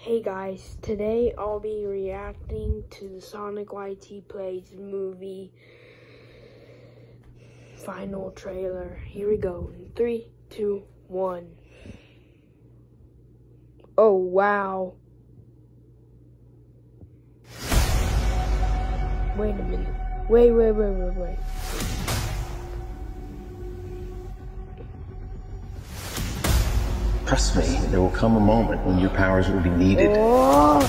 Hey guys, today I'll be reacting to the Sonic YT Playz movie final trailer. Here we go. In three, two, one. Oh wow. Wait a minute. Wait, wait, wait, wait, wait. Trust me, there will come a moment when your powers will be needed. Oh,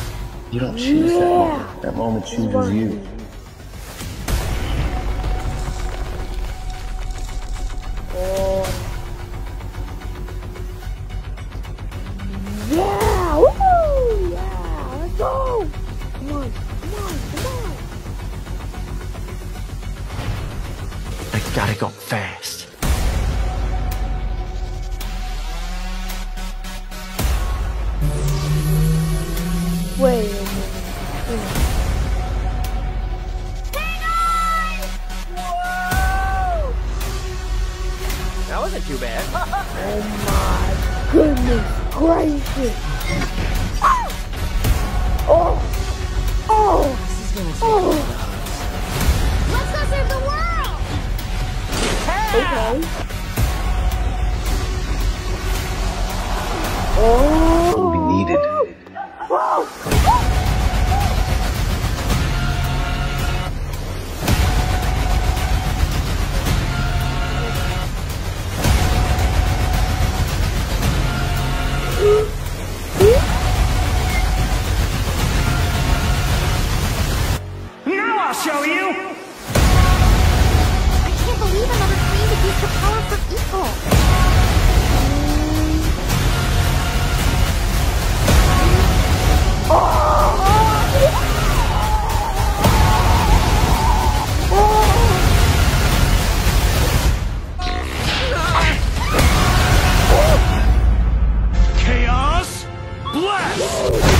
You don't choose that moment. That moment chooses you. gotta go Woo! Too bad. Oh my goodness gracious! Oh! Oh! Oh! Let's go save the world! Okay. Oh! Will be needed. Whoa! Blast!